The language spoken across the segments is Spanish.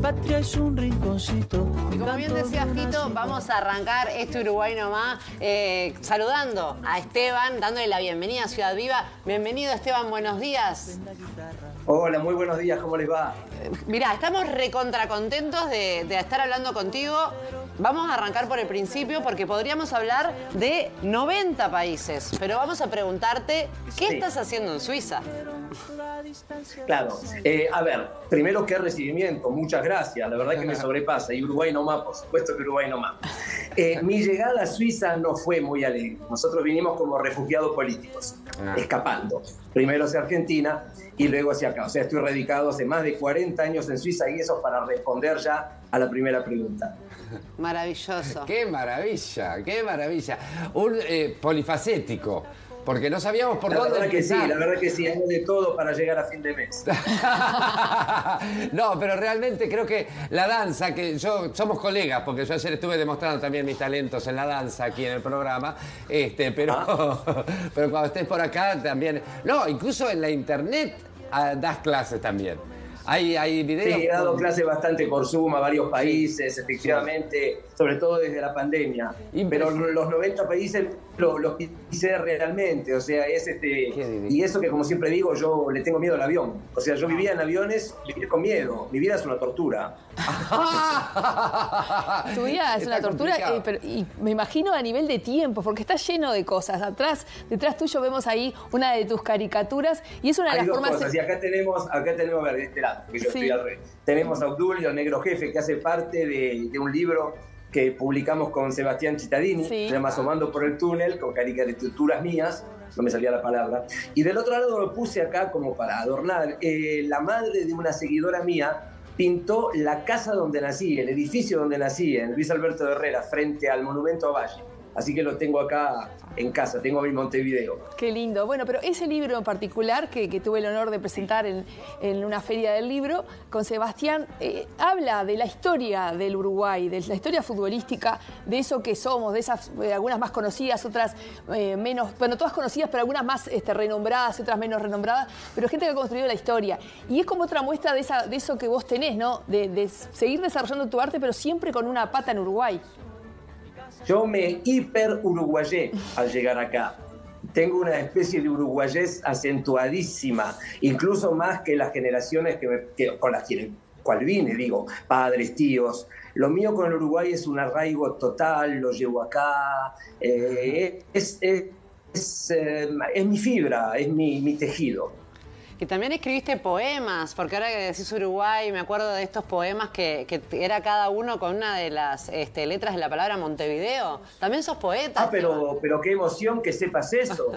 patria es un rinconcito. Y como bien decía Fito, vamos a arrancar este Uruguay nomás eh, saludando a Esteban, dándole la bienvenida a Ciudad Viva. Bienvenido Esteban, buenos días. Hola, muy buenos días, ¿cómo les va? Mirá, estamos recontra contentos de, de estar hablando contigo. Vamos a arrancar por el principio porque podríamos hablar de 90 países, pero vamos a preguntarte, ¿qué Sí. estás haciendo en Suiza? Claro, eh, a ver, primero qué recibimiento, muchas gracias, la verdad que me sobrepasa, y Uruguay no más, por supuesto que Uruguay no más. Eh, mi llegada a Suiza no fue muy alegre, nosotros vinimos como refugiados políticos, escapando, primero hacia Argentina y luego hacia acá, o sea, estoy radicado hace más de 40 años en Suiza y eso para responder ya a la primera pregunta. Maravilloso. Qué maravilla, qué maravilla. Un eh, polifacético, porque no sabíamos por La dónde verdad que sí, la verdad que sí, hago de todo para llegar a fin de mes. no, pero realmente creo que la danza, que yo somos colegas, porque yo ayer estuve demostrando también mis talentos en la danza aquí en el programa, este, pero, pero cuando estés por acá también. No, incluso en la internet ah, das clases también. Hay, hay videos. Sí, he dado clases bastante por Zoom a varios países, efectivamente, sobre todo desde la pandemia. Pero los 90 países lo- los hice realmente, o sea, es este. Y eso que, como siempre digo, yo le tengo miedo al avión. O sea, yo vivía en aviones, vivía con miedo. Mi vida es una tortura. Tu vida es Está una tortura, eh, pero- y me imagino a nivel de tiempo, porque está lleno de cosas. Atrás, detrás tuyo vemos ahí una de tus caricaturas y es una de Hay las dos formas. cosas, y acá tenemos, acá tenemos, a ver, de este lado, que yo Sí. estoy al revés. Tenemos a Obdulio, Negro Jefe, que hace parte de, de un libro que publicamos con Sebastián Cittadini, Sí. se llama Asomando por el túnel, con caricaturas mías, no me salía la palabra. Y del otro lado lo puse acá como para adornar. Eh, la madre de una seguidora mía pintó la casa donde nací, el edificio donde nací, en Luis Alberto de Herrera, frente al monumento a Valle. Así que lo tengo acá en casa, tengo mi Montevideo. Qué lindo. Bueno, pero ese libro en particular que, tuve el honor de presentar en, una feria del libro con Sebastián, eh, habla de la historia del Uruguay, de la historia futbolística, de eso que somos, de esas, algunas más conocidas, otras eh, menos, bueno, todas conocidas, pero algunas más este, renombradas, otras menos renombradas, pero gente que ha construido la historia. Y es como otra muestra de, esa, de eso que vos tenés, ¿no? De seguir desarrollando tu arte, pero siempre con una pata en Uruguay. Yo me hiper uruguayé al llegar acá. Tengo una especie de uruguayés acentuadísima, incluso más que las generaciones que me- que- con las que cual vine, digo, padres, tíos. Lo mío con el Uruguay es un arraigo total, lo llevo acá, eh, es, es- eh, es mi fibra, es mi, mi tejido. Y también escribiste poemas, porque ahora que decís Uruguay, me acuerdo de estos poemas que, que era cada uno con una de las este, letras de la palabra Montevideo. También sos poeta. Ah, pero, pero qué emoción que sepas eso.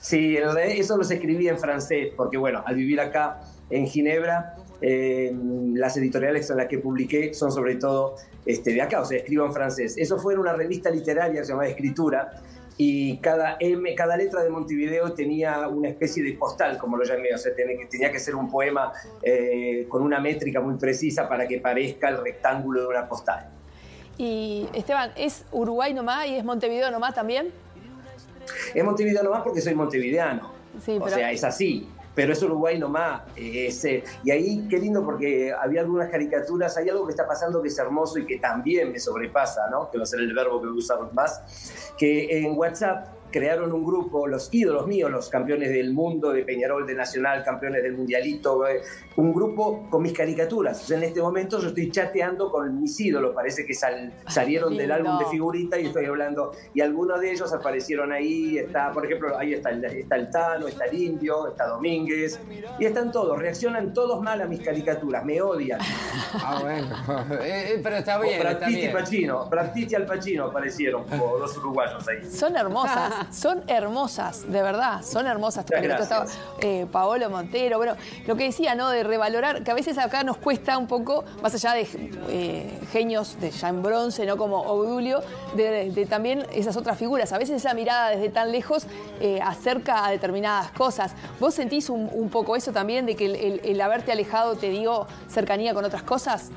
Sí, eso los escribí en francés, porque bueno, al vivir acá en Ginebra, eh, las editoriales en las que publiqué son sobre todo este, de acá, o sea, escribo en francés. Eso fue en una revista literaria llamada Escritura, y cada, M, cada letra de Montevideo tenía una especie de postal, como lo llamé, o sea, tenía que, tenía que ser un poema eh, con una métrica muy precisa para que parezca el rectángulo de una postal. Y Esteban, ¿es Uruguay nomás y es Montevideo nomás también? Es Montevideo nomás porque soy montevideano. Sí, o sea, es así. Pero es Uruguay nomás. es, eh, y ahí, qué lindo, porque había algunas caricaturas. Hay algo que está pasando que es hermoso y que también me sobrepasa, ¿no? Que va a ser el verbo que voy a usar más. Que en WhatsApp crearon un grupo, los ídolos míos, los campeones del mundo, de Peñarol, de Nacional, campeones del Mundialito, eh, un grupo con mis caricaturas. O sea, en este momento yo estoy chateando con mis ídolos, parece que sal- salieron del álbum de figuritas y estoy hablando. Y algunos de ellos aparecieron ahí, está, por ejemplo, ahí está el, está el Tano, está el Indio, está Domínguez, y están todos, reaccionan todos mal a mis caricaturas, me odian. Ah, bueno. Eh, eh, pero está bien, está bien. Pacino, y Al Pacino aparecieron como dos uruguayos ahí. Son hermosas, son hermosas, de verdad, son hermosas. Estaba eh, Paolo Montero, bueno, lo que decía, ¿no? De revalorar, que a veces acá nos cuesta un poco, más allá de eh, genios de ya en bronce, ¿no? Como Obdulio, de, de también esas otras figuras. A veces esa mirada desde tan lejos eh, acerca a determinadas cosas. ¿Vos sentís un, un poco eso también, de que el, el- el haberte alejado te dio cercanía con otras cosas?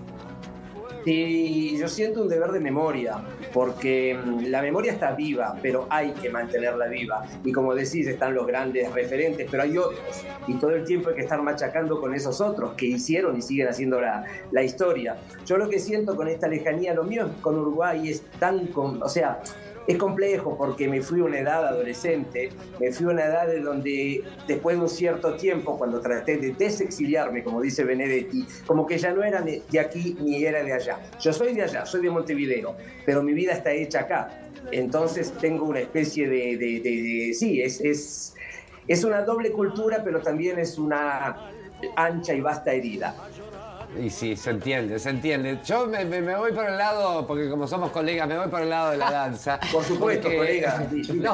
Y yo siento un deber de memoria. Porque mm, la memoria está viva, pero hay que mantenerla viva. Y como decís, están los grandes referentes, pero hay otros. Y todo el tiempo hay que estar machacando con esos otros que hicieron y siguen haciendo la, la historia. Yo lo que siento con esta lejanía, lo mío con Uruguay es tan... o sea, es complejo porque me fui a una edad adolescente, me fui a una edad de donde después de un cierto tiempo, cuando traté de desexiliarme, como dice Benedetti, como que ya no era de aquí ni era de allá. Yo soy de allá, soy de Montevideo, pero mi vida está hecha acá. Entonces tengo una especie de... de, sí, es, es, es una doble cultura, pero también es una ancha y vasta herida. Y sí, se entiende, se entiende. Yo me, voy por el lado, porque como somos colegas, me voy por el lado de la danza. Por supuesto, colega. no,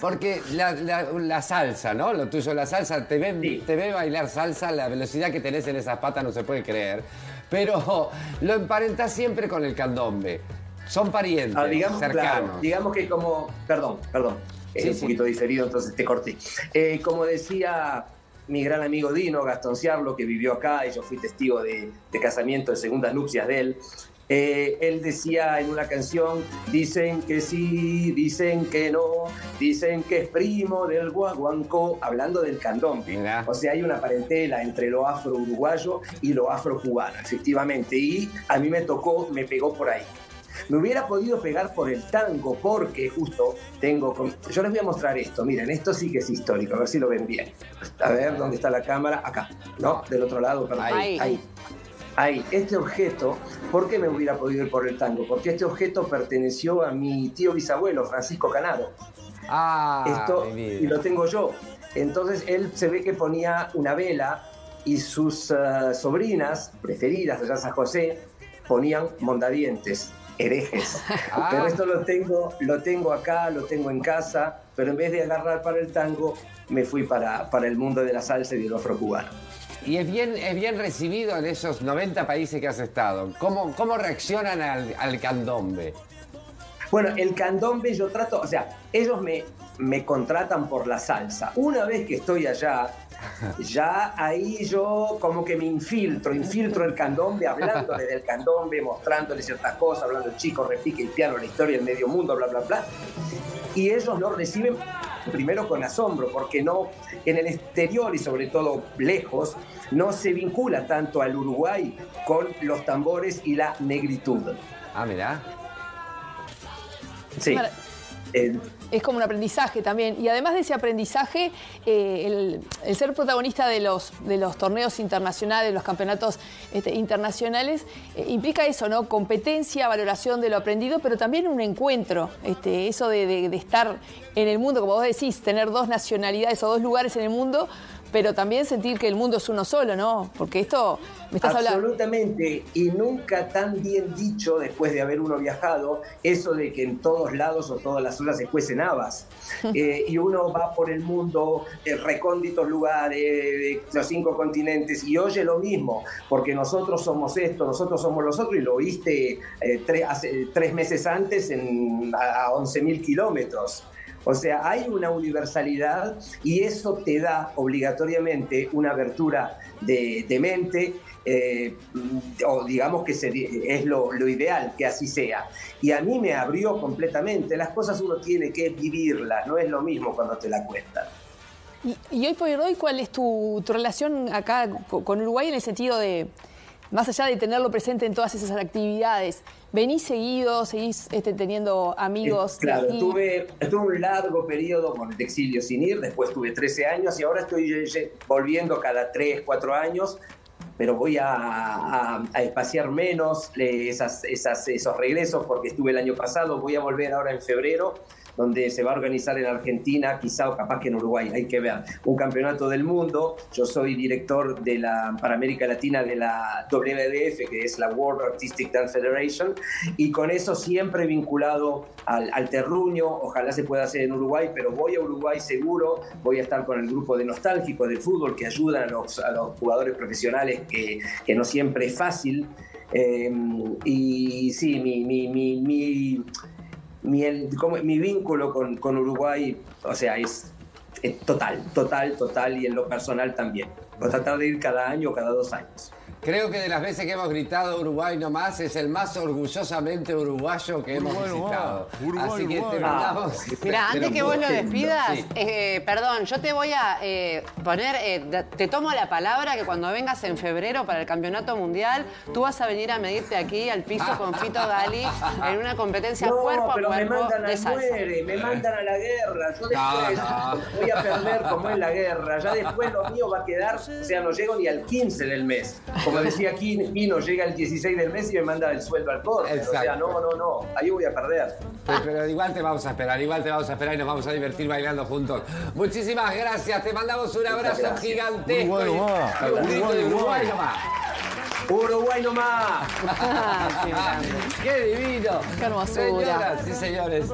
porque la, salsa, ¿no? Lo tuyo, la salsa, te ve, te ve bailar salsa, la velocidad que tenés en esas patas no se puede creer. Pero lo emparentas siempre con el candombe. Son parientes, ah, digamos, cercanos. digamos que como, perdón, perdón, es un poquito diferido, entonces te corté. Eh, como decía mi gran amigo Dino, Gastón Ciarlo, que vivió acá y yo fui testigo de, casamiento de segundas nupcias de él. Eh, él decía en una canción, dicen que sí, dicen que no, dicen que es primo del guaguancó, hablando del candombe. O sea, hay una parentela entre lo afro-uruguayo y lo afro-cubano, efectivamente. Y a mí me tocó, me pegó por ahí. Me hubiera podido pegar por el tango porque justo tengo... Yo les voy a mostrar esto, miren, esto sí que es histórico, a ver si lo ven bien. A ver, ¿dónde está la cámara? Acá, ¿no? Del otro lado, perdón. Ahí. Ahí. Ahí, este objeto, ¿por qué me hubiera podido ir por el tango? Porque este objeto perteneció a mi tío bisabuelo, Francisco Canado. Ah, Esto, y lo tengo yo. Entonces él se ve que ponía una vela y sus eh, sobrinas preferidas de San José ponían mondadientes herejes. Ah. Pero esto lo tengo, lo tengo acá, lo tengo en casa, pero en vez de agarrar para el tango, me fui para, para el mundo de la salsa y del afrocubano. Y es bien, es bien recibido en esos 90 países que has estado. ¿Cómo, cómo reaccionan al, al candombe? Bueno, el candombe yo trato, o sea, ellos me, me contratan por la salsa. Una vez que estoy allá, ya ahí yo como que me infiltro, infiltro el candombe, hablándole del candombe, mostrándole ciertas cosas, hablando el chico, repique el piano, la historia del medio mundo, bla, bla, bla. Y ellos lo reciben primero con asombro, porque no, en el exterior y sobre todo lejos, no se vincula tanto al Uruguay con los tambores y la negritud. Ah, mira. Sí es como un aprendizaje también. Y además de ese aprendizaje, eh, el, ser protagonista de los, de los torneos internacionales, los campeonatos este, internacionales, eh, implica eso, ¿no? Competencia, valoración de lo aprendido, pero también un encuentro. Este, eso de, de estar en el mundo, como vos decís, tener dos nacionalidades o dos lugares en el mundo pero también sentir que el mundo es uno solo, ¿no? Porque esto me estás hablando. Absolutamente, y nunca tan bien dicho, después de haber uno viajado, eso de que en todos lados o todas las horas se cuecen habas. Eh, y uno va por el mundo, en recónditos lugares, los cinco continentes, y oye lo mismo, porque nosotros somos esto, nosotros somos los otros, y lo oíste eh, hace, tres meses antes en, a, a 11.000 kilómetros. O sea, hay una universalidad y eso te da obligatoriamente una abertura de, mente, eh, o digamos que es lo, ideal que así sea. Y a mí me abrió completamente. Las cosas uno tiene que vivirlas, no es lo mismo cuando te la cuentan. Y, hoy por hoy, ¿cuál es tu, relación acá con Uruguay en el sentido de, más allá de tenerlo presente en todas esas actividades, ¿venís seguido, seguís este, teniendo amigos? claro, tuve, un largo periodo con el exilio sin ir, después tuve 13 años y ahora estoy volviendo cada 3, 4 años, pero voy a, espaciar menos esas, esos regresos porque estuve el año pasado, voy a volver ahora en febrero donde se va a organizar en Argentina, quizá o capaz que en Uruguay, hay que ver, un campeonato del mundo. Yo soy director de la, para América Latina de la WDF, que es la World Artistic Dance Federation, y con eso siempre vinculado al, al terruño, ojalá se pueda hacer en Uruguay, pero voy a Uruguay seguro, voy a estar con el grupo de nostálgicos del fútbol que ayudan a los, a los jugadores profesionales, que, que no siempre es fácil. Eh, y sí, mi, mi, mi mi, mi vínculo con, Uruguay, o sea, es, es total, total, total y en lo personal también. Voy a tratar de ir cada año o cada dos años. Creo que de las veces que hemos gritado Uruguay nomás es el más orgullosamente uruguayo que hemos visitado. Uruguay Así que te mandamos. Mira, antes que vos lo despidas, Sí. eh, perdón, yo te voy a eh, poner, eh, te tomo la palabra que cuando vengas en febrero para el campeonato mundial, tú vas a venir a medirte aquí al piso con Fito Gali en una competencia No, cuerpo a pero me cuerpo mandan de al salsa. muere, me mandan a la guerra. Yo después No, no. voy a perder como en la guerra. Ya después lo mío va a quedar, o sea, no llego ni al 15 del mes. Como decía Kino, Kino llega el 16 del mes y me manda el sueldo al corte. O sea, Exacto. no, no, no, ahí voy a perder. Pero, pero igual te vamos a esperar, igual te vamos a esperar y nos vamos a divertir bailando juntos. Muchísimas gracias, te mandamos un abrazo gigantesco. Uruguay nomás, Uruguay nomás. nomás. Uruguay nomás. Ah. ¡Qué divino! Qué hermosura. Señoras y señores.